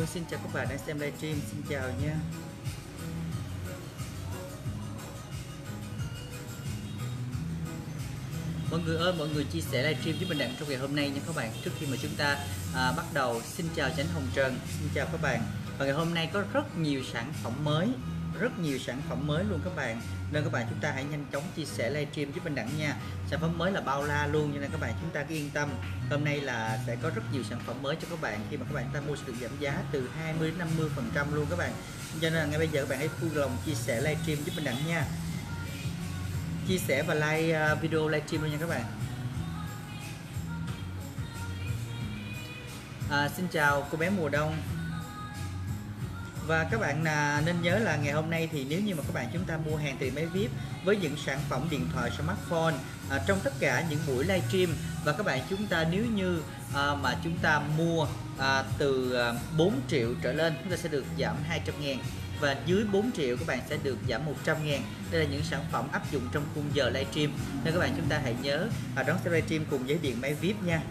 Vâng, xin chào các bạn đang xem livestream, xin chào nha. Mọi người ơi, mọi người chia sẻ livestream với mình Đặng trong ngày hôm nay nha các bạn. Trước khi mà chúng ta à, bắt đầu, xin chào Chánh Hồng Trần, xin chào các bạn. Và ngày hôm nay có rất nhiều sản phẩm mới, rất nhiều sản phẩm mới luôn các bạn. Nên các bạn chúng ta hãy nhanh chóng chia sẻ livestream với bên đẳng nha. Sản phẩm mới là bao la luôn, cho nên các bạn chúng ta cứ yên tâm. Hôm nay là sẽ có rất nhiều sản phẩm mới cho các bạn khi mà các bạn ta mua sẽ được giảm giá từ 20 đến 50 phần trăm luôn các bạn. Cho nên là ngay bây giờ các bạn hãy vui lòng chia sẻ livestream với bên đẳng nha chia sẻ và like à, video livestream luôn nha các bạn à, xin chào cô bé mùa đông và các bạn là nên nhớ là ngày hôm nay thì nếu như mà các bạn chúng ta mua hàng từ máy VIP với những sản phẩm điện thoại smartphone à, trong tất cả những buổi livestream và các bạn chúng ta nếu như à, mà chúng ta mua à, từ à, 4 triệu trở lên chúng ta sẽ được giảm 200 ngàn. Và dưới 4 triệu các bạn sẽ được giảm 100 ngàn. Đây là những sản phẩm áp dụng trong khung giờ livestream nên các bạn chúng ta hãy nhớ và đón xem livestream cùng với điện máy VIP nha.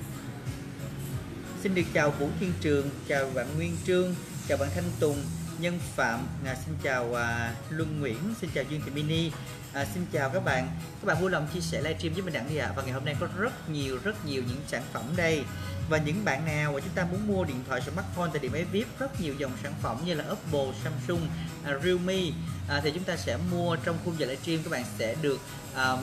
Xin được chào Vũ Thiên Trường chào bạn Nguyên Trương chào bạn Thanh Tùng Nhân Phạm à, xin chào à, Luân Nguyễn xin chào Dương Thị Mini. À, xin chào các bạn. Các bạn vui lòng chia sẻ livestream với mình đặng đi ạ. À. và ngày hôm nay có rất nhiều rất nhiều những sản phẩm đây. Và những bạn nào mà chúng ta muốn mua điện thoại smartphone tại điểm máy VIP rất nhiều dòng sản phẩm như là Oppo, Samsung, à, Realme à, thì chúng ta sẽ mua trong khung giờ livestream. Các bạn sẽ được um,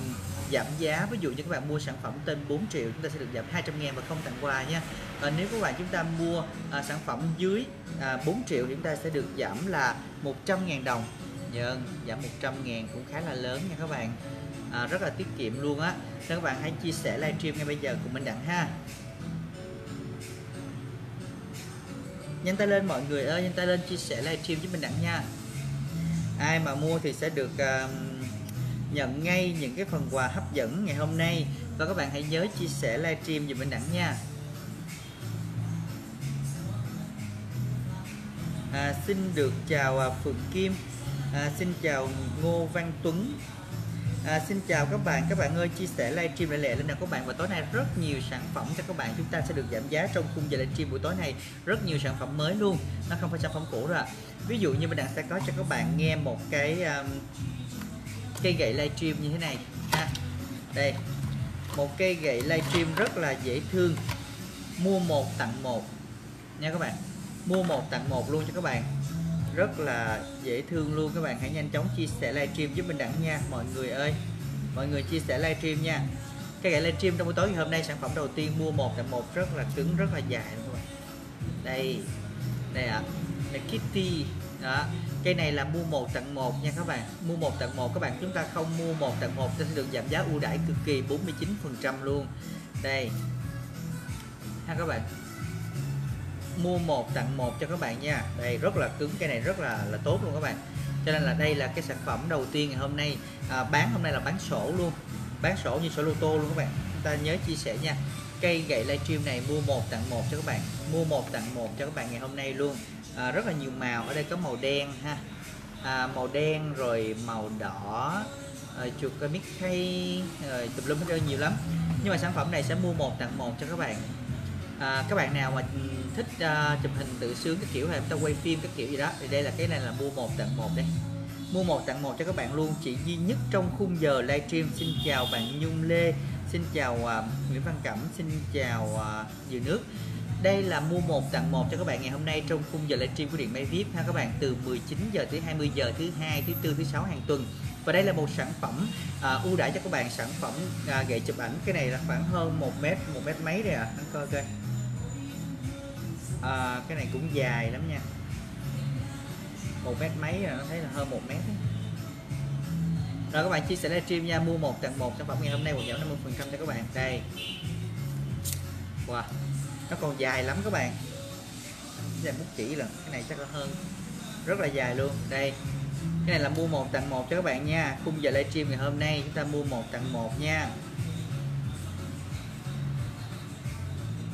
giảm giá. Ví dụ như các bạn mua sản phẩm tên 4 triệu chúng ta sẽ được giảm 200 ngàn và không tặng quà nha. À, nếu các bạn chúng ta mua à, sản phẩm dưới à, 4 triệu chúng ta sẽ được giảm là 100 ngàn đồng. Nhân, giảm 100 ngàn cũng khá là lớn nha các bạn. À, rất là tiết kiệm luôn á. Nên các bạn hãy chia sẻ livestream ngay bây giờ cùng mình đặng ha. Nhanh tay lên mọi người ơi nhanh tay lên chia sẻ livestream với mình đặng nha. Ai mà mua thì sẽ được uh, nhận ngay những cái phần quà hấp dẫn ngày hôm nay. Và các bạn hãy nhớ chia sẻ livestream giùm mình đẳng nha. À, xin được chào à, Phượng Kim. À, xin chào Ngô Văn Tuấn. À, xin chào các bạn, các bạn ơi chia sẻ livestream lại lẹ lên nào các bạn. Và tối nay rất nhiều sản phẩm cho các bạn. Chúng ta sẽ được giảm giá trong khung giờ livestream buổi tối này rất nhiều sản phẩm mới luôn. Nó không phải sản phẩm cũ rồi ví dụ như mình đang sẽ có cho các bạn nghe một cái um, cây gậy livestream như thế này. Ha, đây. Một cây gậy livestream rất là dễ thương. Mua một tặng một. Nha các bạn. Mua một tặng một luôn cho các bạn. Rất là dễ thương luôn các bạn. Hãy nhanh chóng chia sẻ livestream giúp mình đẳng nha, mọi người ơi. Mọi người chia sẻ livestream nha. Cái gậy livestream trong buổi tối ngày hôm nay, sản phẩm đầu tiên mua một tặng một rất là cứng, rất là dài luôn. Các bạn đây. Đây ạ. À. là Kitty đó cây này là mua một tặng một nha các bạn. Mua một tặng một các bạn chúng ta không mua một tặng một sẽ được giảm giá ưu đãi cực kỳ 49 phần trăm luôn. Đây. Ha các bạn. Mua một tặng một cho các bạn nha. Đây rất là cứng cái này rất là là tốt luôn các bạn. Cho nên là đây là cái sản phẩm đầu tiên ngày hôm nay à, bán hôm nay là bán sổ luôn. Bán sổ như sổ lô tô luôn các bạn. Chúng ta nhớ chia sẻ nha. Cây gậy livestream này mua một tặng một cho các bạn. Mua một tặng một cho các bạn ngày hôm nay luôn à, rất là nhiều màu. Ở đây có màu đen ha. À, màu đen rồi màu đỏ à, chuột mickey khay rồi à, tùm lum hết nhiều lắm. Nhưng mà sản phẩm này sẽ mua một tặng một cho các bạn. À, các bạn nào mà thích uh, chụp hình tự sướng cái kiểu hay chúng ta quay phim cái kiểu gì đó thì đây là cái này là mua một tặng một đây mua một tặng một cho các bạn luôn. Chỉ duy nhất trong khung giờ livestream. Xin chào bạn Nhung Lê. Xin chào uh, Nguyễn Văn Cẩm. Xin chào uh, Dừa Nước đây là mua một tặng một cho các bạn ngày hôm nay trong khung giờ livestream của Điện Máy VIP ha các bạn từ 19 giờ tới 20 giờ thứ hai thứ tư thứ sáu hàng tuần. Và đây là một sản phẩm à, ưu đãi cho các bạn sản phẩm à, gậy chụp ảnh. Cái này là khoảng hơn một mét một mét mấy đây à anh coi coi. À, cái này cũng dài lắm nha. Một mét mấy là nó thấy là hơn một mét ấy. rồi các bạn chia sẻ livestream nha mua một tặng một sản phẩm ngày hôm nay một giảm 50 phần trăm cho các bạn. Đây. Wow nó còn dài lắm các bạn. Dài bút chỉ là cái này chắc là hơn. Rất là dài luôn. Đây. Cái này là mua một tặng một cho các bạn nha. Khung giờ livestream ngày hôm nay chúng ta mua một tặng một nha.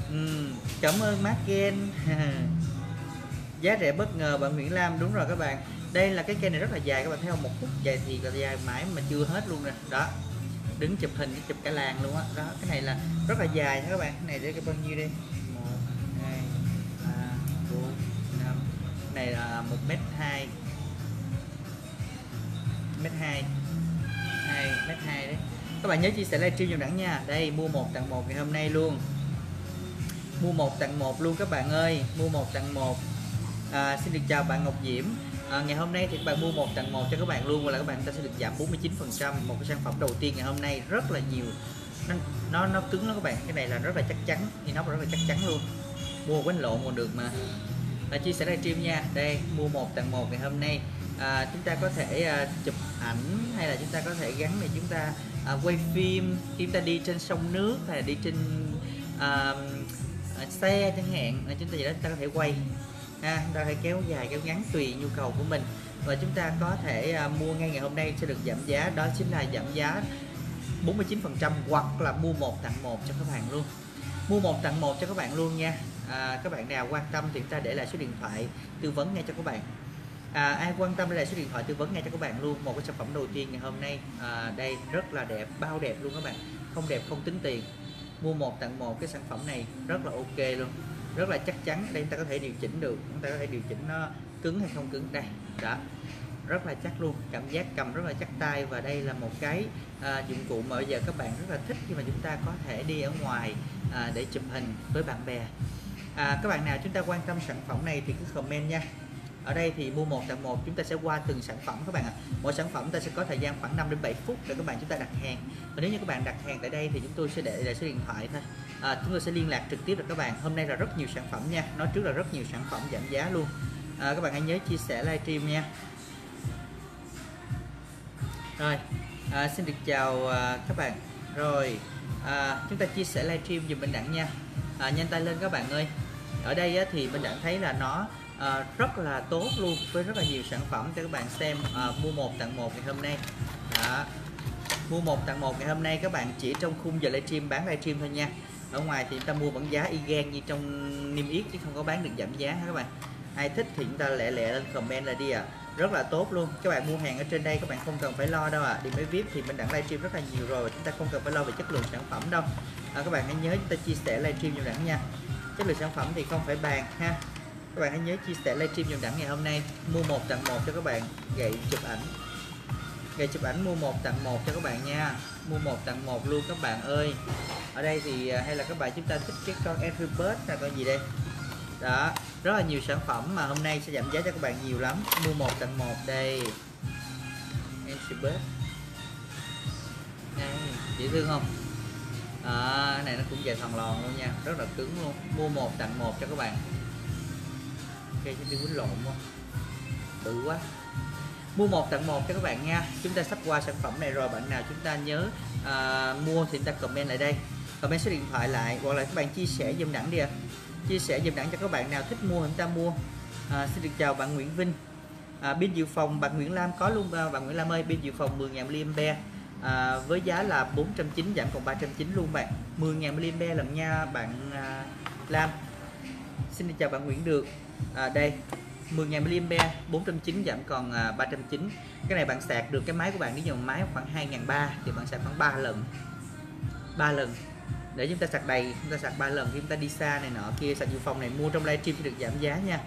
Uhm, cảm ơn Marken giá rẻ bất ngờ bạn Nguyễn Lam. Đúng rồi các bạn. Đây là cái cây này rất là dài các bạn thấy không? Một phút dài thì là dài mãi mà chưa hết luôn nè. Đó. Đứng chụp hình chụp cả làng luôn á. Đó. đó cái này là rất là dài nha các bạn. Cái này để cái bao nhiêu đi này là một mét hai. Mét hai. Hai mét hai đấy. Các bạn nhớ chia sẻ livestream nhiều đẳng nha. Đây mua một tặng một ngày hôm nay luôn. Mua một tặng một luôn các bạn ơi. Mua một tặng một. À, xin được chào bạn Ngọc Diễm. À, ngày hôm nay thì các bạn mua một tặng một cho các bạn luôn. Và là các bạn ta sẽ được giảm 49 phần trăm một cái sản phẩm đầu tiên ngày hôm nay. Rất là nhiều. Nó nó, nó cứng lắm các bạn. Cái này là rất là chắc chắn. Thì nó rất là chắc chắn luôn. Mua quánh lộn còn được mà và chia sẻ livestream nha. Đây mua một tặng một ngày hôm nay. À, chúng ta có thể à, chụp ảnh hay là chúng ta có thể gắn để chúng ta à, quay phim. Khi ta đi trên sông nước hay là đi trên à, à xe chẳng hạn à, chúng ta vậy đó chúng ta có thể quay. Ha chúng ta có thể kéo dài kéo ngắn tùy nhu cầu của mình. Và chúng ta có thể à, mua ngay ngày hôm nay sẽ được giảm giá. Đó chính là giảm giá 49% hoặc là mua một tặng một cho các bạn luôn. Mua một tặng một cho các bạn luôn nha à, các bạn nào quan tâm thì chúng ta để lại số điện thoại tư vấn ngay cho các bạn. À, ai quan tâm để lại số điện thoại tư vấn ngay cho các bạn luôn một cái sản phẩm đầu tiên ngày hôm nay à, đây rất là đẹp bao đẹp luôn các bạn. Không đẹp không tính tiền. Mua một tặng một cái sản phẩm này rất là ok luôn. Rất là chắc chắn đây chúng ta có thể điều chỉnh được chúng ta có thể điều chỉnh nó cứng hay không cứng. Đây đó. Rất là chắc luôn cảm giác cầm rất là chắc tay và đây là một cái à, dụng cụ mà bây giờ các bạn rất là thích khi mà chúng ta có thể đi ở ngoài à, để chụp hình với bạn bè à, các bạn nào chúng ta quan tâm sản phẩm này thì cứ comment nha. Ở đây thì mua một tặng một chúng ta sẽ qua từng sản phẩm các bạn ạ. À. mỗi sản phẩm ta sẽ có thời gian khoảng 5 đến 7 phút để các bạn chúng ta đặt hàng. Và nếu như các bạn đặt hàng tại đây thì chúng tôi sẽ để lại số điện thoại thôi. À, chúng tôi sẽ liên lạc trực tiếp với các bạn. Hôm nay là rất nhiều sản phẩm nha. Nói trước là rất nhiều sản phẩm giảm giá luôn. À, các bạn hãy nhớ chia sẻ livestream nha. Rồi à, xin được chào à, các bạn. Rồi à, chúng ta chia sẻ livestream dùm mình đẳng nha. À, nhanh tay lên các bạn ơi. Ở đây á, thì mình đẳng thấy là nó à, rất là tốt luôn với rất là nhiều sản phẩm cho các bạn xem à, mua một tặng một ngày hôm nay. Đó. mua một tặng một ngày hôm nay các bạn chỉ trong khung giờ livestream bán livestream thôi nha. Ở ngoài thì chúng ta mua vẫn giá y gan như trong niêm yết chứ không có bán được giảm giá các bạn? Ai thích thì chúng ta lẹ lẹ lên comment là đi à rất là tốt luôn. Các bạn mua hàng ở trên đây các bạn không cần phải lo đâu à đi mới vip thì mình đặng livestream rất là nhiều rồi. Chúng ta không cần phải lo về chất lượng sản phẩm đâu. À, các bạn hãy nhớ chúng ta chia sẻ livestream cho đẳng nha. Chất lượng sản phẩm thì không phải bàn ha. Các bạn hãy nhớ chia sẻ livestream dùm đẳng ngày hôm nay. Mua một tặng một cho các bạn. Gậy chụp ảnh. Gậy chụp ảnh mua một tặng một cho các bạn nha. Mua một tặng một luôn các bạn ơi. Ở đây thì à, hay là các bạn chúng ta thích cái con Angry Bird là con gì đây? Đó rất là nhiều sản phẩm mà hôm nay sẽ giảm giá cho các bạn nhiều lắm. Mua một tặng một đây. Angry Bird đây dễ thương không? À, cái này nó cũng dài thằng lòn luôn nha. Rất là cứng luôn. Mua một tặng một cho các bạn. Ok cho đi quýnh lộn không bự quá. Mua một tặng một cho các bạn nha. Chúng ta sắp qua sản phẩm này rồi. Bạn nào chúng ta nhớ à, mua thì chúng ta comment lại đây. Comment số điện thoại lại hoặc là các bạn chia sẻ dùm đẳng đi ạ. à chia sẻ dùm đẳng cho các bạn nào thích mua thì chúng ta mua. À, xin được chào bạn Nguyễn Vinh. À, pin dự phòng bạn Nguyễn Lam có luôn à, bạn Nguyễn Lam ơi pin dự phòng 10.000 mAh à, với giá là 490 giảm còn 390 luôn bạn. 10.000 mAh lần nha bạn à, Lam. Xin được chào bạn Nguyễn Được. À, đây 10.000 mAh 490 giảm còn à, 390 cái này bạn sạc được cái máy của bạn nếu như máy khoảng 2.300 thì bạn sạc khoảng 3 lần. 3 lần để chúng ta sạc đầy chúng ta sạc 3 lần khi chúng ta đi xa này nọ kia sạc dự phòng này mua trong livestream sẽ được giảm giá nha.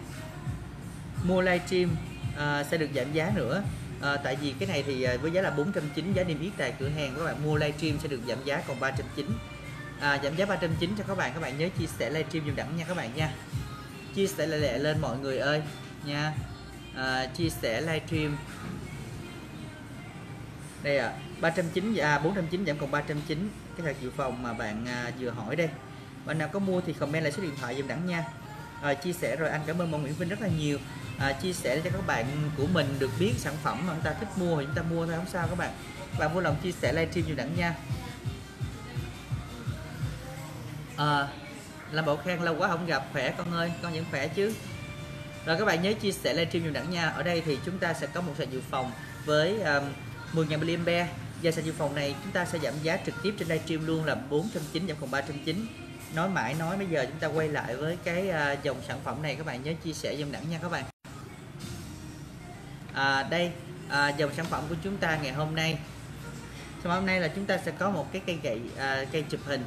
Mua livestream uh, sẽ được giảm giá nữa. À, tại vì cái này thì ờ, với giá là 490 giá niêm yết tại cửa hàng các bạn mua livestream sẽ được giảm giá còn 390 à, giảm giá 390 cho các bạn các bạn nhớ chia sẻ livestream dùm đẳng nha các bạn nha. Chia sẻ lẹ lẹ lên mọi người ơi nha. À, chia sẻ livestream đây ạ à, 390 à 490 giảm còn 390 cái thật dự phòng mà bạn à, vừa hỏi đây. Bạn nào có mua thì comment lại số điện thoại dùm đẳng nha. À, chia sẻ rồi anh cảm ơn mọi Nguyễn Vinh rất là nhiều. À, chia sẻ cho các bạn của mình được biết sản phẩm mà chúng ta thích mua thì chúng ta mua thôi không sao các bạn. Các bạn vui lòng chia sẻ livestream giùm đẳng nha. À, làm bộ khen lâu quá không gặp khỏe con ơi con vẫn khỏe chứ. Rồi các bạn nhớ chia sẻ livestream giùm đẳng nha. Ở đây thì chúng ta sẽ có một sợi dự phòng với um, 10.000 mAh và sạc dự phòng này chúng ta sẽ giảm giá trực tiếp trên livestream luôn là 409 giảm còn 309 nói mãi nói bây giờ chúng ta quay lại với cái à, dòng sản phẩm này các bạn nhớ chia sẻ dùm đẳng nha các bạn. À, đây à, dòng sản phẩm của chúng ta ngày hôm nay. Sản phẩm hôm nay là chúng ta sẽ có một cái cây gậy à, cây chụp hình.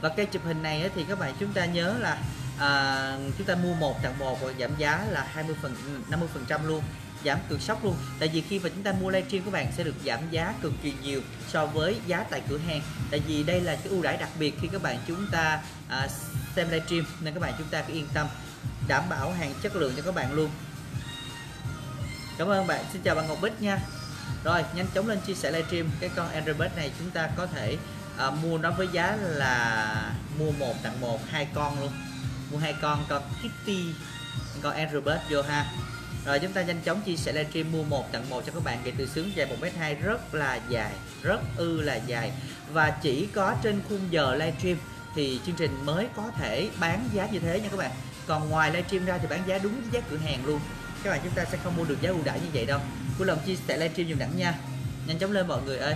Và cây chụp hình này thì các bạn chúng ta nhớ là à, chúng ta mua một tặng một và giảm giá là 20 phần 50 phần trăm luôn giảm cực sốc luôn. Tại vì khi mà chúng ta mua livestream các bạn sẽ được giảm giá cực kỳ nhiều so với giá tại cửa hàng. Tại vì đây là cái ưu đãi đặc biệt khi các bạn chúng ta à, xem livestream nên các bạn chúng ta cứ yên tâm đảm bảo hàng chất lượng cho các bạn luôn. Cảm ơn bạn. Xin chào bạn Ngọc Bích nha. Rồi nhanh chóng lên chia sẻ livestream cái con Android này chúng ta có thể à, mua nó với giá là mua một tặng một hai con luôn. Mua hai con con Kitty con Android vô ha rồi chúng ta nhanh chóng chia sẻ livestream mua một tặng một cho các bạn. Kể từ sướng dài 1m2 rất là dài rất ư là dài. Và chỉ có trên khung giờ livestream thì chương trình mới có thể bán giá như thế nha các bạn. Còn ngoài livestream ra thì bán giá đúng với giá cửa hàng luôn. Các bạn chúng ta sẽ không mua được giá ưu đãi như vậy đâu. Vui lòng chia sẻ livestream dùm đẳng nha. Nhanh chóng lên mọi người ơi.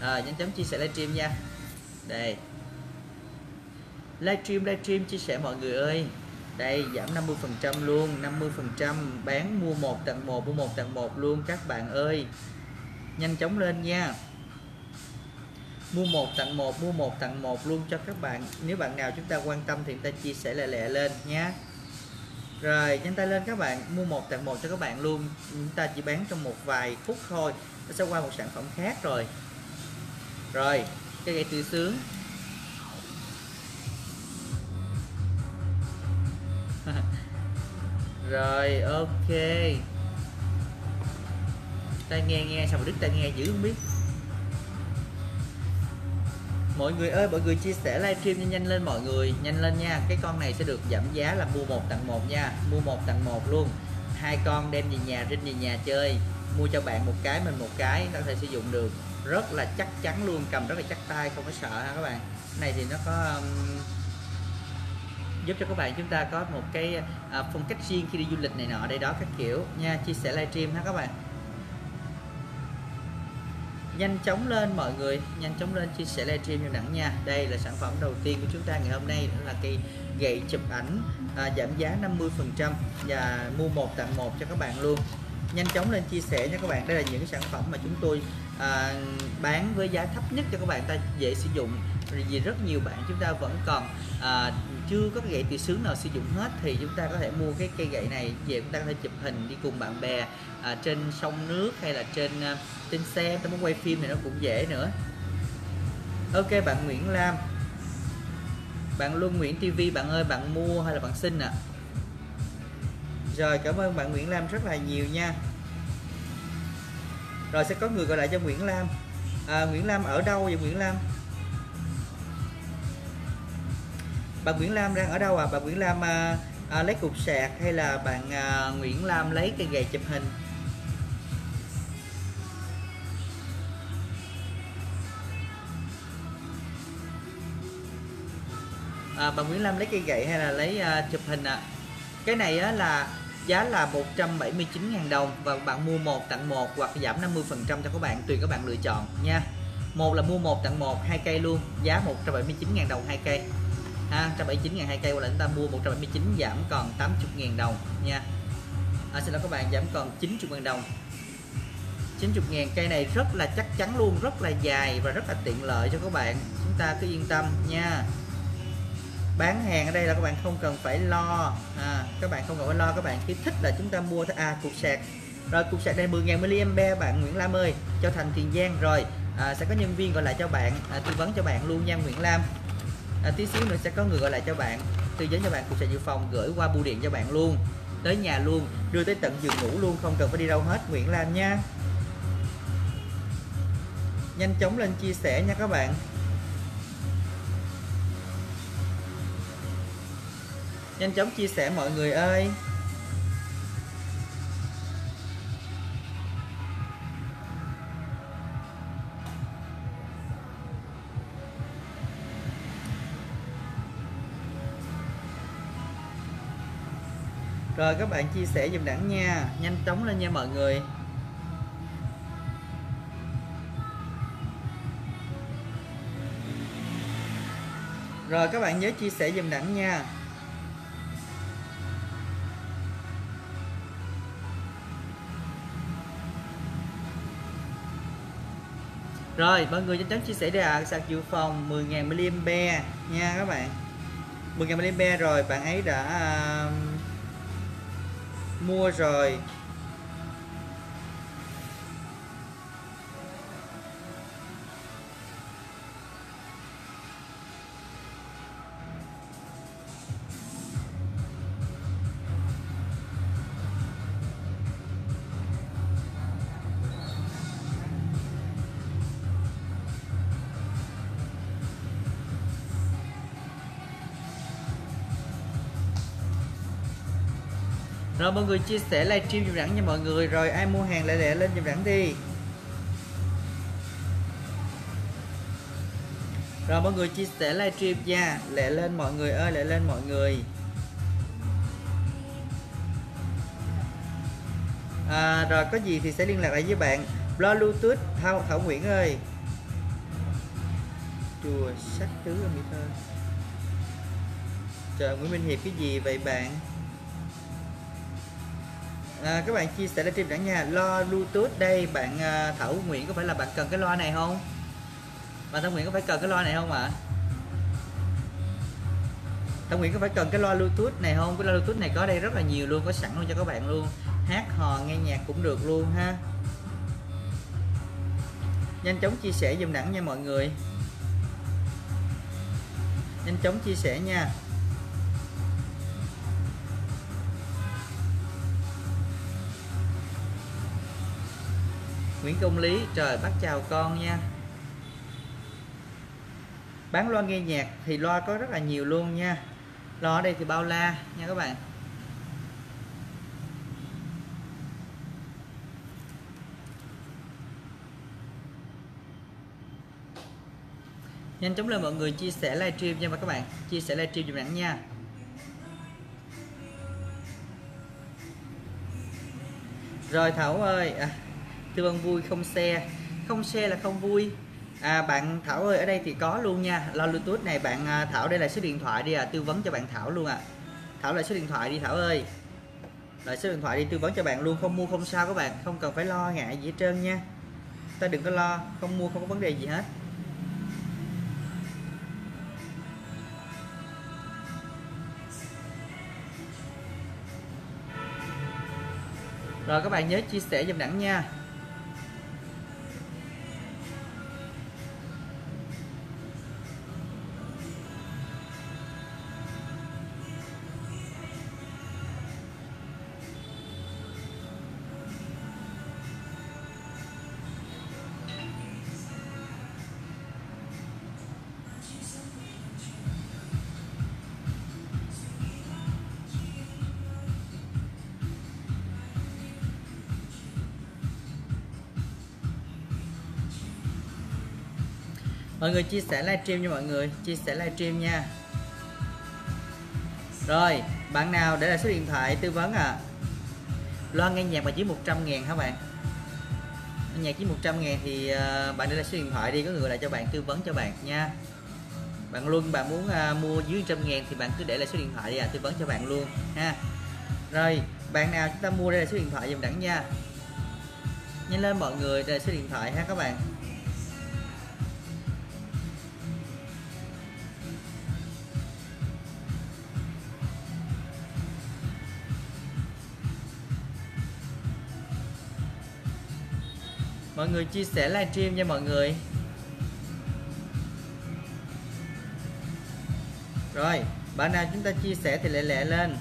À, nhanh chóng chia sẻ livestream nha. Đây. Livestream livestream chia sẻ mọi người ơi đây, giảm 50% luôn 50% bán mua một tặng một, mua một tặng một luôn, các bạn ơi. Nhanh chóng lên nha. Mua một tặng một, mua một tặng một luôn cho các bạn. Nếu bạn nào chúng ta quan tâm thì chúng ta chia sẻ lẹ lẹ lên nhé rồi, nhanh tay lên các bạn, mua một tặng một cho các bạn luôn. Chúng ta chỉ bán trong một vài phút thôi, nó sẽ qua một sản phẩm khác rồi. Rồi, cái cây tươi sướng. Rồi ok. Tai nghe nghe sao mà đứt tai nghe dữ không biết? Mọi người ơi mọi người chia sẻ livestream nhanh nhanh lên mọi người nhanh lên nha. Cái con này sẽ được giảm giá là mua một tặng một nha. Mua một tặng một luôn. Hai con đem về nhà trên về nhà chơi. Mua cho bạn một cái mình một cái ta có thể sử dụng được. Rất là chắc chắn luôn cầm rất là chắc tay không có sợ ha các bạn. Cái này thì nó có um, giúp cho các bạn chúng ta có một cái à, phong cách riêng khi đi du lịch này nọ đây đó các kiểu. Nha chia sẻ livestream ha các bạn. Nhanh chóng lên mọi người nhanh chóng lên chia sẻ livestream cho đẳng nha. Đây là sản phẩm đầu tiên của chúng ta ngày hôm nay đó là cây gậy chụp ảnh à, giảm giá 50 phần trăm và mua một tặng một cho các bạn luôn. Nhanh chóng lên chia sẻ nha các bạn. Đây là những sản phẩm mà chúng tôi à, bán với giá thấp nhất cho các bạn ta dễ sử dụng. Vì rất nhiều bạn chúng ta vẫn còn à, chưa có cái gậy từ sướng nào sử dụng hết thì chúng ta có thể mua cái cây gậy này về chúng ta có thể chụp hình đi cùng bạn bè à, trên sông nước hay là trên à, trên xe. Ta muốn quay phim thì nó cũng dễ nữa. Ok bạn Nguyễn Lam. Bạn Luân Nguyễn TV bạn ơi bạn mua hay là bạn xin ạ? À? rồi cảm ơn bạn Nguyễn Lam rất là nhiều nha. Rồi sẽ có người gọi lại cho Nguyễn Lam. À, Nguyễn Lam ở đâu vậy Nguyễn Lam? Bà Nguyễn Lam đang ở đâu à? Bà Nguyễn Lam à, à, lấy cục sạc hay là bạn à, Nguyễn Lam lấy cây gậy chụp hình? À, bà Nguyễn Lam lấy cây gậy hay là lấy à, chụp hình ạ? À? cái này á, là giá là 179.000 đồng và bạn mua một tặng một hoặc giảm 50% cho các bạn tùy các bạn lựa chọn nha. Một là mua một tặng một hai cây luôn. Giá 179.000 đồng hai cây ha 179 ngàn hai cây hoặc là chúng ta mua 179 giảm còn 80 ngàn đồng nha. À, xin lỗi các bạn giảm còn 90 ngàn đồng. 90 ngàn cây này rất là chắc chắn luôn rất là dài và rất là tiện lợi cho các bạn. Chúng ta cứ yên tâm nha. Bán hàng ở đây là các bạn không cần phải lo. À, các bạn không cần phải lo các bạn khi thích là chúng ta mua à cục sạc. Rồi cục sạc đây 10.000 mAh bạn Nguyễn Lam ơi cho thành Tiền Giang. Rồi à, sẽ có nhân viên gọi lại cho bạn. À, tư vấn cho bạn luôn nha Nguyễn Lam à, tí xíu nữa sẽ có người gọi lại cho bạn. Tư vấn cho bạn cục sạc dự phòng gửi qua bưu điện cho bạn luôn. Tới nhà luôn đưa tới tận giường ngủ luôn không cần phải đi đâu hết. Nguyễn Lam nha. Nhanh chóng lên chia sẻ nha các bạn. Nhanh chóng chia sẻ mọi người ơi. Rồi các bạn chia sẻ dùm đẳng nha. Nhanh chóng lên nha mọi người. Rồi các bạn nhớ chia sẻ dùm đẳng nha. Rồi, mọi người nhanh chóng chia sẻ đi ạ, à, sạc dự phòng 10.000 mAh nha các bạn. 10.000 mAh rồi bạn ấy đã uh, mua rồi. Rồi mọi người chia sẻ livestream dùm rẳng nha mọi người. Rồi ai mua hàng lại lẹ lên dùm rẳng đi. Rồi mọi người chia sẻ livestream nha. Lẹ lên mọi người ơi lẹ lên mọi người. À, Rồi có gì thì sẽ liên lạc lại với bạn. Bluetooth Thảo, Thảo Nguyễn ơi. Chùa sách tứ ở Mỹ Thơ Trời Nguyễn Minh Hiệp cái gì vậy bạn? À, các bạn chia sẻ livestream đã nha lo bluetooth đây bạn uh, thảo nguyễn có phải là bạn cần cái loa này không? Bạn thảo nguyễn có phải cần cái loa này không ạ? À? thảo nguyễn có phải cần cái loa bluetooth này không? Cái loa bluetooth này có đây rất là nhiều luôn có sẵn luôn cho các bạn luôn. Hát hò nghe nhạc cũng được luôn ha. Nhanh chóng chia sẻ dùm đẳng nha mọi người. Nhanh chóng chia sẻ nha. Nguyễn Công Lý trời bác chào con nha. Bán loa nghe nhạc thì loa có rất là nhiều luôn nha. Loa ở đây thì bao la nha các bạn. Nhanh chóng lên mọi người chia sẻ livestream nha các bạn. Chia sẻ livestream dùm bạn nha. Rồi Thảo ơi à, tư vấn vâng, vui không xe. Không xe là không vui. À, bạn Thảo ơi ở đây thì có luôn nha. Lo Bluetooth này bạn à, Thảo đây là số điện thoại đi à tư vấn cho bạn Thảo luôn à Thảo là số điện thoại đi Thảo ơi. Lại số điện thoại đi tư vấn cho bạn luôn. Không mua không sao các bạn. Không cần phải lo ngại gì hết trơn nha. Ta đừng có lo. Không mua không có vấn đề gì hết. Rồi các bạn nhớ chia sẻ giùm đẳng nha. Mọi người chia sẻ livestream cho mọi người, chia sẻ livestream nha. Rồi, bạn nào để lại số điện thoại tư vấn à loa nghe nhạc mà chỉ 100 ngàn hả bạn? Nghe nhạc chỉ 100 ngàn thì ờ, bạn để lại số điện thoại đi, có người lại cho bạn, tư vấn cho bạn nha. Bạn luôn bạn muốn ờ, mua dưới 100 ngàn thì bạn cứ để lại số điện thoại đi à tư vấn cho bạn luôn ha. Rồi, bạn nào chúng ta mua đây là số điện thoại dùm đẳng nha. Nhanh lên mọi người đây là số điện thoại ha các bạn. Mọi người chia sẻ livestream nha mọi người. Rồi, bạn nào chúng ta chia sẻ thì lẹ lẹ lên.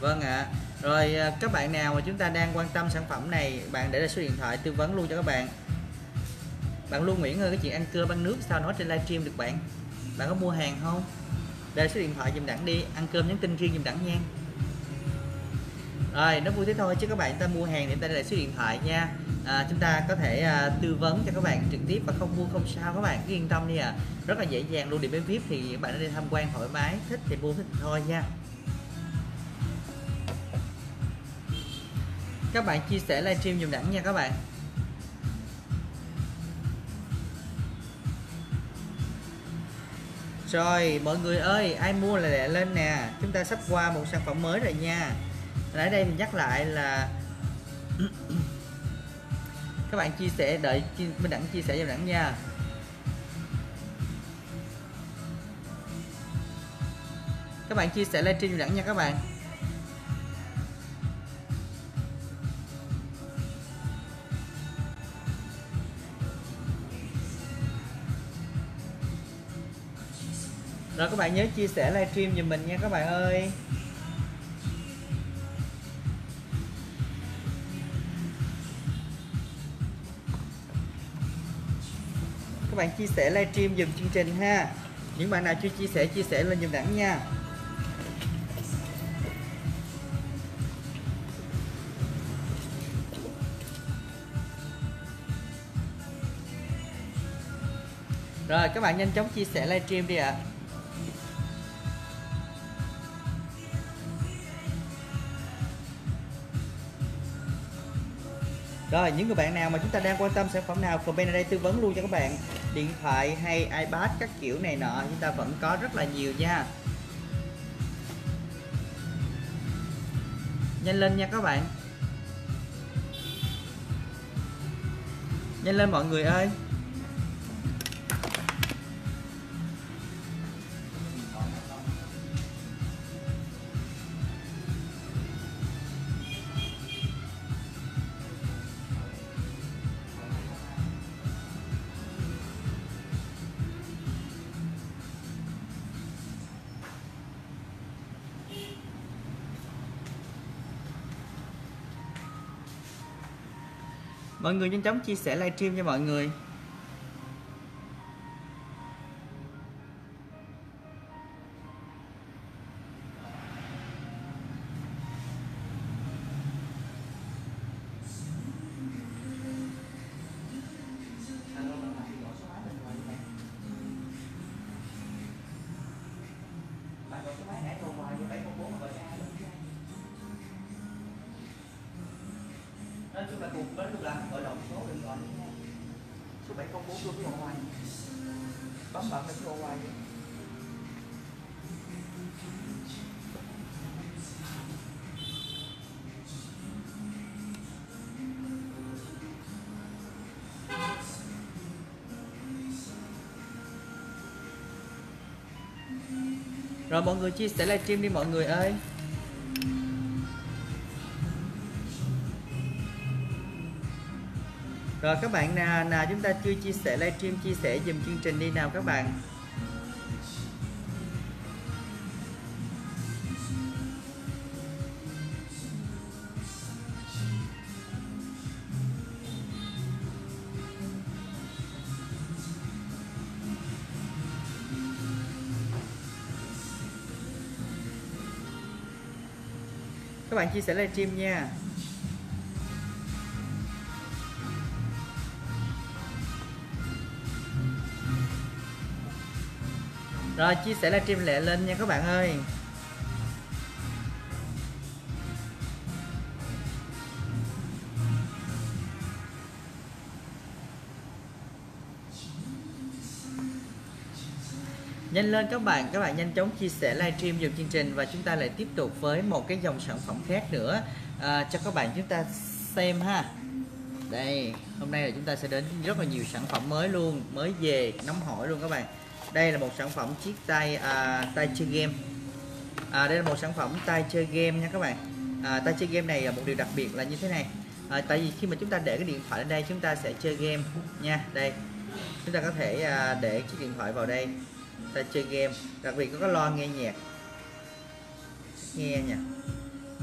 Vâng ạ. À. rồi các bạn nào mà chúng ta đang quan tâm sản phẩm này, bạn để lại số điện thoại tư vấn luôn cho các bạn. Bạn luôn Nguyễn ơi, cái chuyện ăn cơm, ăn nước sao nói trên livestream được bạn? Bạn có mua hàng không? Để số điện thoại dùm đẳng đi. Ăn cơm nhắn tin riêng dùm đẳng nha rồi nó vui thế thôi chứ các bạn ta mua hàng thì ta để lại số điện thoại nha. À, chúng ta có thể à, tư vấn cho các bạn trực tiếp và không mua không sao. Các bạn cứ yên tâm đi à rất là dễ dàng luôn. Điểm đến vip thì các bạn đi tham quan thoải mái thích thì mua thích thì thôi nha. Các bạn chia sẻ livestream dùm đẳng nha các bạn. Rồi mọi người ơi ai mua là lẹ lên nè. Chúng ta sắp qua một sản phẩm mới rồi nha nãy đây mình nhắc lại là các bạn chia sẻ, đợi Minh Đẳng chia sẻ cho Đẳng nha. Các bạn chia sẻ livestream cho đẳng nha các bạn. Rồi các bạn nhớ chia sẻ livestream giùm mình nha các bạn ơi. Bạn chia sẻ livestream dùm chương trình ha. Những bạn nào chưa chia sẻ chia sẻ lên dùm đẳng nha. Rồi, các bạn nhanh chóng chia sẻ livestream đi ạ. À. Rồi, những người bạn nào mà chúng ta đang quan tâm sản phẩm nào, comment ở đây tư vấn luôn cho các bạn. Điện thoại hay iPad các kiểu này nọ, chúng ta vẫn có rất là nhiều nha. Nhanh lên nha các bạn. Nhanh lên mọi người ơi. Mọi người nhanh chóng chia sẻ livestream cho mọi người. Rồi mọi người chia sẻ livestream đi mọi người ơi. Rồi các bạn nào, nào chúng ta chưa chia sẻ livestream chia sẻ dùm chương trình đi nào các bạn. Chia sẻ livestream nha. Rồi chia sẻ livestream lẹ lên nha các bạn ơi. Nhanh lên các bạn, các bạn nhanh chóng chia sẻ livestream dùm chương trình và chúng ta lại tiếp tục với một cái dòng sản phẩm khác nữa. À, cho các bạn chúng ta xem ha. Đây, hôm nay là chúng ta sẽ đến rất là nhiều sản phẩm mới luôn, mới về nóng hỏi luôn các bạn. Đây là một sản phẩm chiếc tay à, tay chơi game. À, đây là một sản phẩm tay chơi game nha các bạn. À, tay chơi game này là một điều đặc biệt là như thế này. À, tại vì khi mà chúng ta để cái điện thoại lên đây chúng ta sẽ chơi game nha. Đây chúng ta có thể à, để chiếc điện thoại vào đây ta chơi game, đặc biệt có cái loa nghe nhạc. Nghe nha.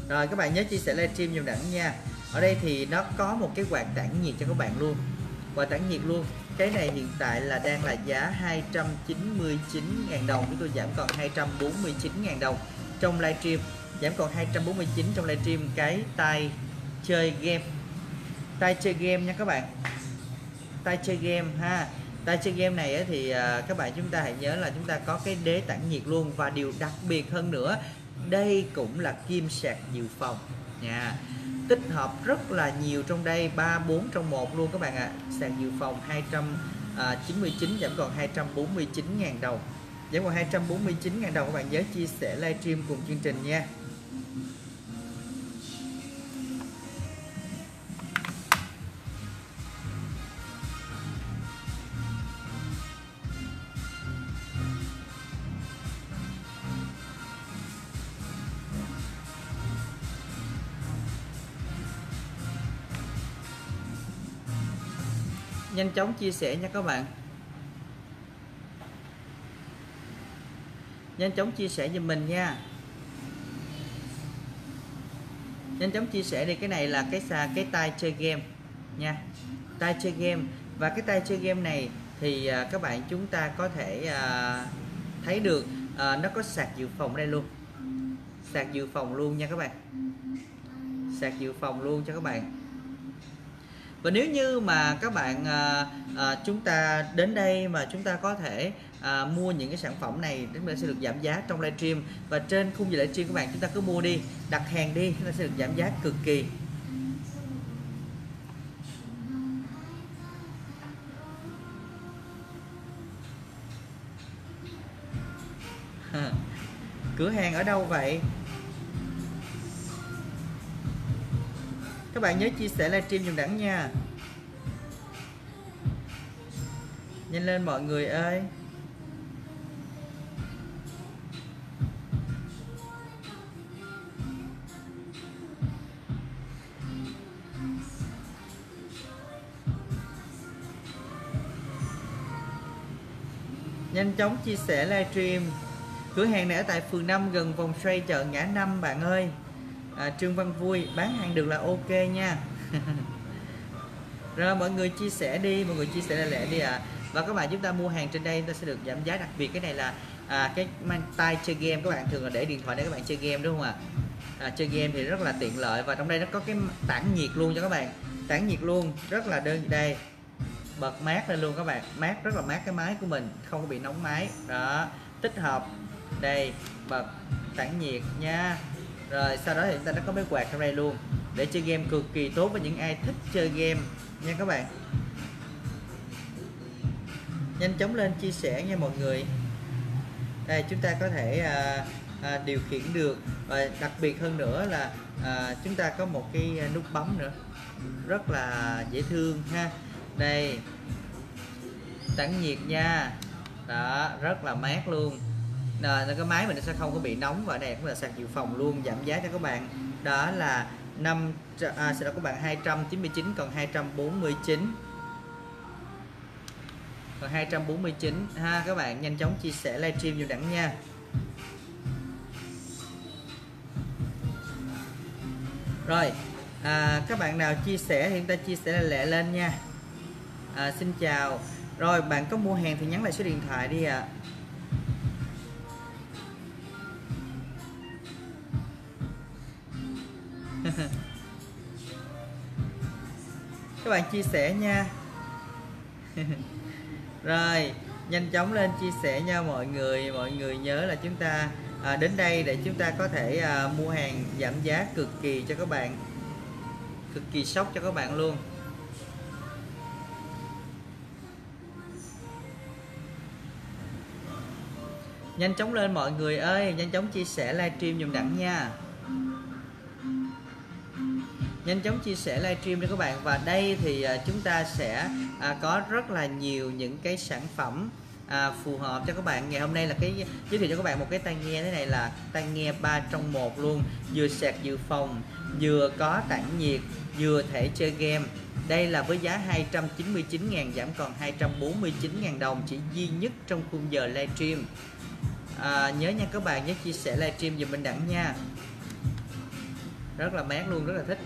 Rồi, các bạn nhớ chia sẻ livestream dùm đẳng nha. Ở đây thì nó có một cái quạt tản nhiệt cho các bạn luôn. Quạt tản nhiệt luôn. Cái này hiện tại là đang là giá 299.000 đồng. Chúng tôi giảm còn 249.000 đồng trong livestream giảm còn 249 trong livestream cái tay chơi game. Tay chơi game nha các bạn. Tay chơi game ha tay chơi game này thì à, các bạn chúng ta hãy nhớ là chúng ta có cái đế tản nhiệt luôn. Và điều đặc biệt hơn nữa, đây cũng là kim sạc dự phòng. Nha. Tích hợp rất là nhiều trong đây 3 4 trong một luôn các bạn ạ. À. sạc dự phòng 299 à, giảm còn 249 ngàn đồng. Giảm còn 249 ngàn đồng các bạn nhớ chia sẻ livestream cùng chương trình nha. Nhanh chóng chia sẻ nha các bạn. Nhanh chóng chia sẻ giùm mình nha. Nhanh chóng chia sẻ đi, cái này là cái xà cái tay chơi game nha. Tay chơi game. Và cái tay chơi game này thì à, các bạn chúng ta có thể à, thấy được à, nó có sạc dự phòng đây luôn. Sạc dự phòng luôn nha các bạn. Sạc dự phòng luôn cho các bạn và nếu như mà các bạn à, à, chúng ta đến đây mà chúng ta có thể à, mua những cái sản phẩm này chúng ta sẽ được giảm giá trong livestream. Và trên khung giờ livestream các bạn chúng ta cứ mua đi đặt hàng đi chúng ta sẽ được giảm giá cực kỳ. Cửa hàng ở đâu vậy? Các bạn nhớ chia sẻ livestream dùm đẳng nha. Nhanh lên mọi người ơi. Nhanh chóng chia sẻ livestream cửa hàng này ở tại phường 5 gần vòng xoay chợ ngã năm, bạn ơi à, Trương Văn Vui bán hàng được là ok nha. Rồi mọi người chia sẻ đi mọi người chia sẻ lẹ lẹ đi ạ. À. và các bạn chúng ta mua hàng trên đây ta sẽ được giảm giá. Đặc biệt cái này là à, cái mang tay chơi game. Các bạn thường là để điện thoại để các bạn chơi game đúng không ạ? À? chơi game thì rất là tiện lợi và trong đây nó có cái tản nhiệt luôn cho các bạn. Tản nhiệt luôn rất là đơn đây. Bật mát lên luôn các bạn. Mát rất là mát cái máy của mình không có bị nóng máy. Đó tích hợp. Đây bật tản nhiệt nha rồi sau đó thì chúng ta đã có mấy quạt trong đây luôn. Để chơi game cực kỳ tốt với những ai thích chơi game. Nha các bạn. Nhanh chóng lên chia sẻ nha mọi người. Đây chúng ta có thể à, à, điều khiển được. Và đặc biệt hơn nữa là à, chúng ta có một cái à, nút bấm nữa. Rất là dễ thương ha. Đây. Tản nhiệt nha. Đó rất là mát luôn à, cái máy mình sẽ không có bị nóng và đây cũng là sạc dự phòng luôn giảm giá cho các bạn. Đó là 5 à, sẽ là các bạn 299 còn 249 còn 249 ha các bạn nhanh chóng chia sẻ livestream nhiều đẳng nha. Rồi à, các bạn nào chia sẻ thì chúng ta chia sẻ lẹ lên nha. À, xin chào. Rồi bạn có mua hàng thì nhắn lại số điện thoại đi ạ. à. Các bạn chia sẻ nha. Rồi nhanh chóng lên chia sẻ nha mọi người. Mọi người nhớ là chúng ta à, đến đây để chúng ta có thể à, mua hàng giảm giá cực kỳ cho các bạn. Cực kỳ sốc cho các bạn luôn. Nhanh chóng lên mọi người ơi nhanh chóng chia sẻ livestream dùm đẳng nha nhanh chóng chia sẻ livestream cho các bạn. Và đây thì à, chúng ta sẽ à, có rất là nhiều những cái sản phẩm à, phù hợp cho các bạn. Ngày hôm nay là cái giới thiệu cho các bạn một cái tai nghe thế này là tai nghe 3 trong một luôn. Vừa sạc dự phòng vừa có tản nhiệt vừa thể chơi game. Đây là với giá 299.000 giảm còn 249.000 đồng chỉ duy nhất trong khung giờ livestream. À, nhớ nha các bạn nhớ chia sẻ livestream dùm mình đẳng nha rất là mát luôn rất là thích.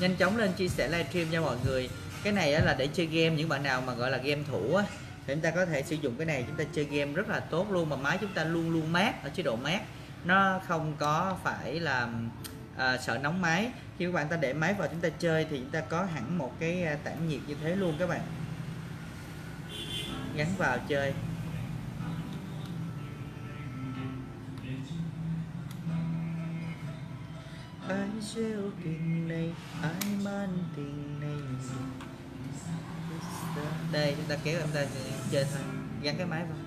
Nhanh chóng lên chia sẻ livestream cho mọi người. Cái này là để chơi game những bạn nào mà gọi là game thủ á thì chúng ta có thể sử dụng cái này chúng ta chơi game rất là tốt luôn. Mà máy chúng ta luôn luôn mát ở chế độ mát. Nó không có phải là à, sợ nóng máy. Khi các bạn ta để máy vào chúng ta chơi thì chúng ta có hẳn một cái à, tản nhiệt như thế luôn các bạn. Gắn vào chơi. Ai gieo tình này ai mang tình này? Đây chúng ta kéo em ta chơi thôi. Gắn cái máy vào.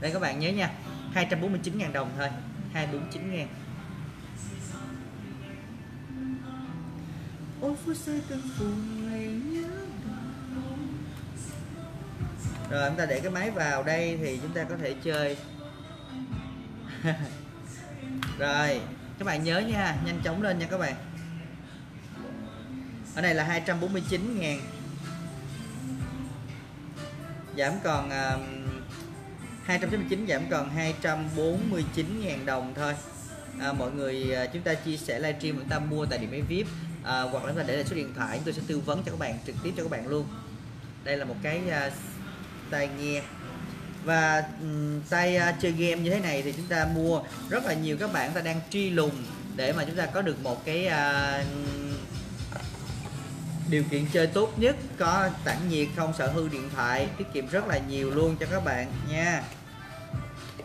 Đây các bạn nhớ nha 249.000 đồng thôi. 249 ngàn. Ôi phút giây từng phút rồi chúng ta để cái máy vào đây thì chúng ta có thể chơi. Rồi các bạn nhớ nha nhanh chóng lên nha các bạn. Ở đây là 249 ngàn giảm còn uh, 299 giảm còn 249 ngàn đồng thôi. À, mọi người à, chúng ta chia sẻ livestream chúng ta mua tại điểm máy VIP à, hoặc là chúng ta để lại số điện thoại chúng tôi sẽ tư vấn cho các bạn trực tiếp cho các bạn luôn. Đây là một cái uh, tai nghe và um, tay uh, chơi game như thế này thì chúng ta mua rất là nhiều các bạn ta đang truy lùng để mà chúng ta có được một cái uh, điều kiện chơi tốt nhất có tản nhiệt không sợ hư điện thoại tiết kiệm rất là nhiều luôn cho các bạn nha.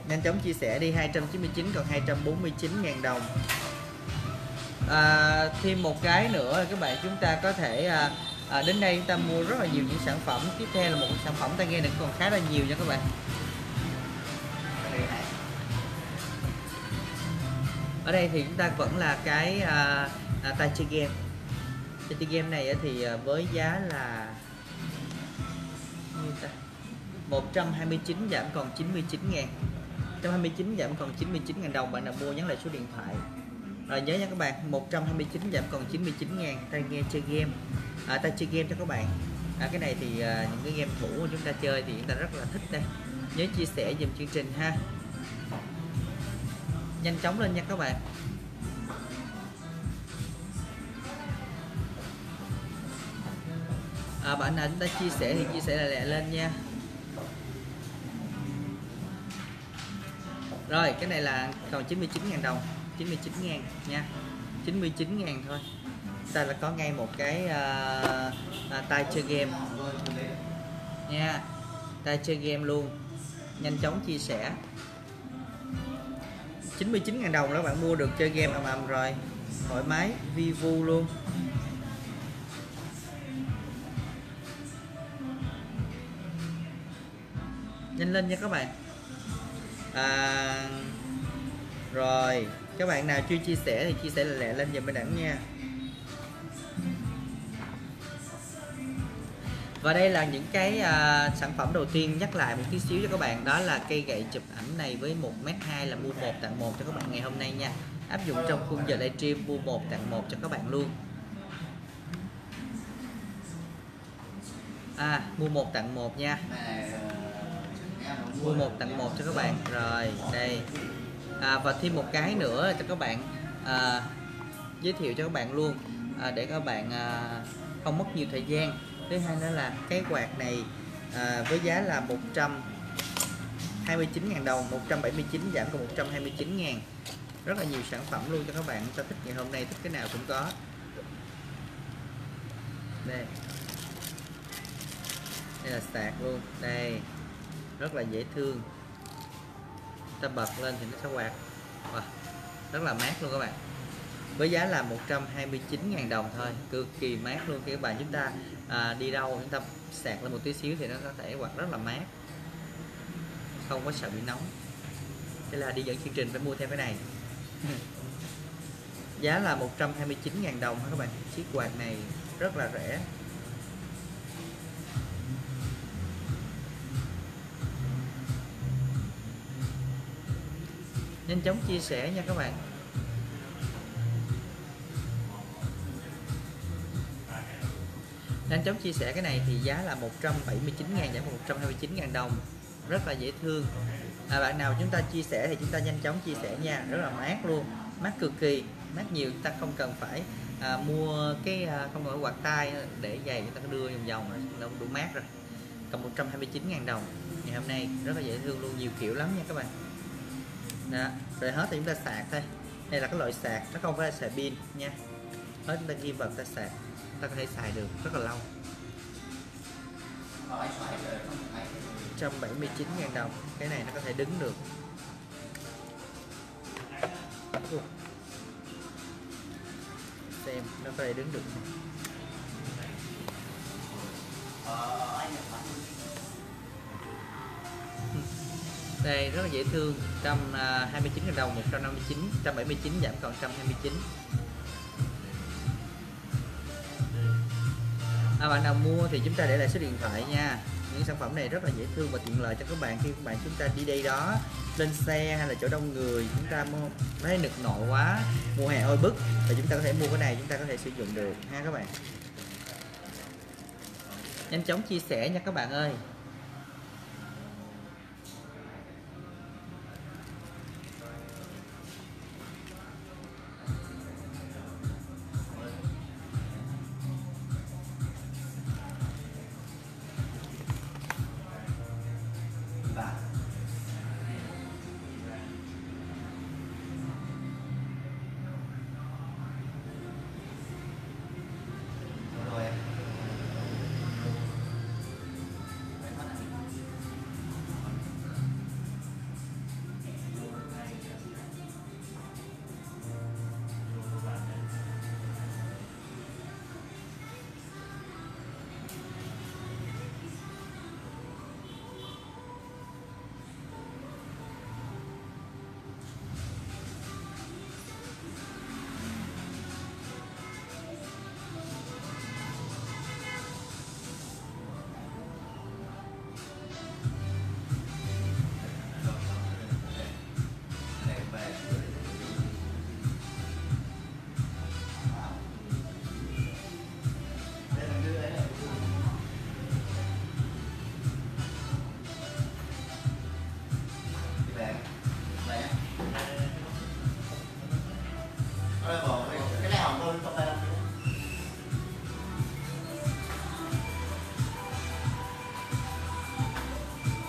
Nhanh chóng chia sẻ đi 299 còn 249 ngàn đồng. À, thêm một cái nữa các bạn chúng ta có thể à, à, đến đây chúng ta mua rất là nhiều những sản phẩm. Tiếp theo là một sản phẩm tai nghe này còn khá là nhiều nha các bạn. Ở đây thì chúng ta vẫn là cái à, à, tai chơi game. Tai chơi game này thì à, với giá là như ta 129 giảm còn 99 ngàn. 129 giảm còn 99 ngàn đồng bạn nào mua nhắn lại số điện thoại rồi nhớ nha các bạn 129 giảm còn 99 ngàn tai nghe chơi game. À, ta chơi game cho các bạn. À, cái này thì à, những cái game thủ của chúng ta chơi thì chúng ta rất là thích đây. Nhớ chia sẻ dùm chương trình ha. Nhanh chóng lên nha các bạn. À, bạn nào chúng ta chia sẻ thì chia sẻ là lẹ lên nha. Rồi cái này là còn 99.000 đồng. 99 ngàn nha. 99 ngàn thôi. Ta là có ngay một cái uh, uh, tay chơi game. Nha tay chơi game luôn. Nhanh chóng chia sẻ. 99 ngàn đồng đó bạn mua được chơi game ầm ầm rồi. Thoải mái vivo luôn. Nhanh lên nha các bạn. À, rồi các bạn nào chưa chia sẻ thì chia sẻ lẹ lẹ lên giùm bên đẳng nha. Và đây là những cái uh, sản phẩm đầu tiên nhắc lại một tí xíu cho các bạn. Đó là cây gậy chụp ảnh này với 1m2 là mua một tặng một cho các bạn ngày hôm nay nha. Áp dụng trong khung giờ livestream mua một tặng một cho các bạn luôn. À mua một tặng một nha. Mua một tặng một cho các bạn. Rồi đây à, và thêm một cái nữa cho các bạn à, giới thiệu cho các bạn luôn à, để các bạn à, không mất nhiều thời gian. Thứ hai nữa là cái quạt này à, với giá là 129.000 đồng 179 giảm còn 129.000 rất là nhiều sản phẩm luôn cho các bạn ta thích ngày hôm nay thích cái nào cũng có. Đây. Đây là sạc luôn. Đây. Rất là dễ thương ta bật lên thì nó sẽ quạt. Wow, rất là mát luôn các bạn. Với giá là 129.000 đồng thôi cực kỳ mát luôn. Khi các bạn chúng ta à, đi đâu chúng ta sạc lên một tí xíu thì nó có thể quạt rất là mát. Không có sợ bị nóng. Thế là đi dẫn chương trình phải mua thêm cái này. Giá là 129.000 đồng các bạn. Chiếc quạt này rất là rẻ. Nhanh chóng chia sẻ nha các bạn. Nhanh chóng chia sẻ cái này thì giá là 179 ngàn giảm 129 ngàn đồng. Rất là dễ thương. À, bạn nào chúng ta chia sẻ thì chúng ta nhanh chóng chia sẻ nha. Rất là mát luôn. Mát cực kỳ. Mát nhiều. Chúng ta không cần phải à, mua cái à, không phải quạt tay để giày chúng ta đưa vòng vòng nó đủ mát rồi. Còn 129 ngàn đồng ngày hôm nay. Rất là dễ thương luôn. Nhiều kiểu lắm nha các bạn đó. Rồi hết thì chúng ta sạc thôi. Đây là cái loại sạc, nó không phải là sạc pin nha. Hết, chúng ta ghi vào ta sạc. Ta có thể xài được rất là lâu. 179 ngàn đồng, cái này nó có thể đứng được. Xem, nó có thể đứng được đây rất là dễ thương 129 000 à, đồng 159 179 giảm còn 129 à, bạn nào mua thì chúng ta để lại số điện thoại nha. Những sản phẩm này rất là dễ thương và tiện lợi cho các bạn khi các bạn chúng ta đi đây đó. Lên xe hay là chỗ đông người chúng ta mua thấy nực nộ quá mùa hè ôi bức thì chúng ta có thể mua cái này chúng ta có thể sử dụng được ha các bạn. Nhanh chóng chia sẻ nha các bạn ơi.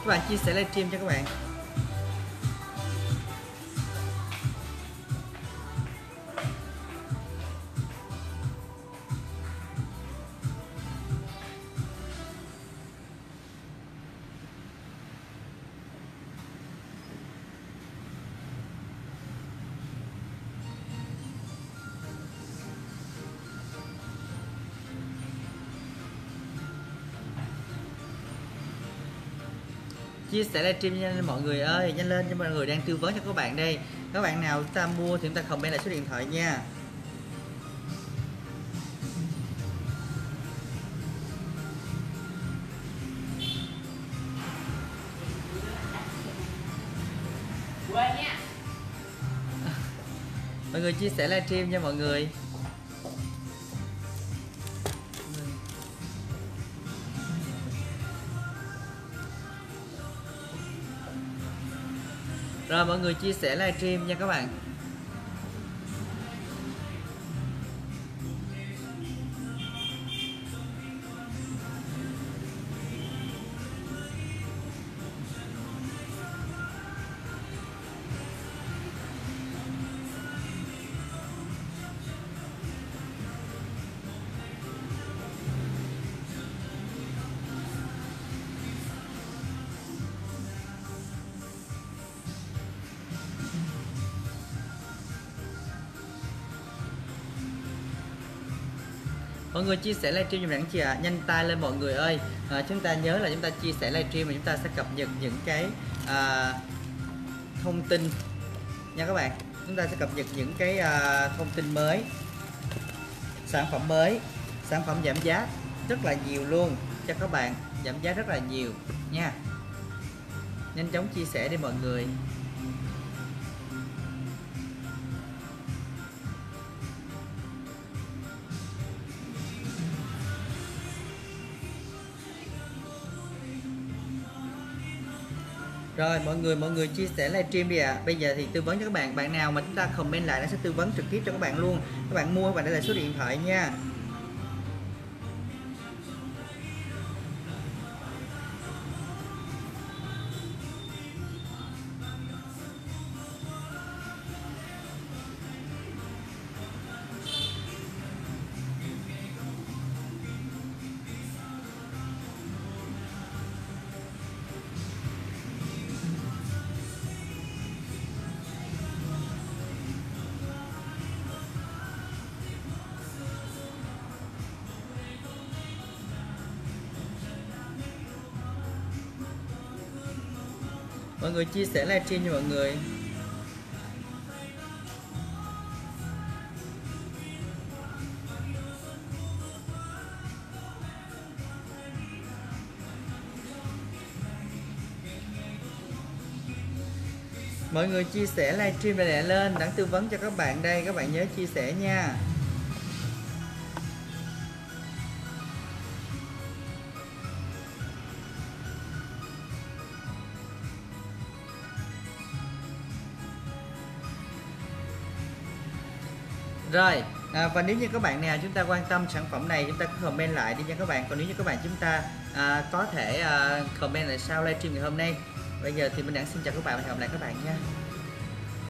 Các bạn chia sẻ livestream cho các bạn. Chia sẻ livestream nhanh lên mọi người ơi nhanh lên cho mọi người đang tư vấn cho các bạn đây. Các bạn nào chúng ta mua thì chúng ta comment lại số điện thoại nha. Mọi người chia sẻ livestream nha mọi người rồi mọi người chia sẻ livestream nha các bạn. Mọi người chia sẻ livestream giùm đẳng chị ạ. Nhanh tay lên mọi người ơi. À, chúng ta nhớ là chúng ta chia sẻ livestream mà chúng ta sẽ cập nhật những cái à, thông tin. Nha các bạn chúng ta sẽ cập nhật những cái à, thông tin mới sản phẩm mới sản phẩm giảm giá rất là nhiều luôn. Cho các bạn giảm giá rất là nhiều nha. Nhanh chóng chia sẻ đi mọi người. Rồi mọi người mọi người chia sẻ livestream đi ạ. À. Bây giờ thì tư vấn cho các bạn, bạn nào mà chúng ta comment lại nó sẽ tư vấn trực tiếp cho các bạn luôn. Các bạn mua các bạn để lại số điện thoại nha. mọi người chia sẻ livestream cho mọi người. Mọi người chia sẻ livestream này lên, đẳng tư vấn cho các bạn đây, các bạn nhớ chia sẻ nha. Rồi, à, và nếu như các bạn nào chúng ta quan tâm sản phẩm này chúng ta cứ comment lại đi nha các bạn. Còn nếu như các bạn chúng ta à, có thể à, comment lại sau livestream ngày hôm nay. Bây giờ thì mình đã xin chào các bạn và hẹn gặp lại các bạn nha.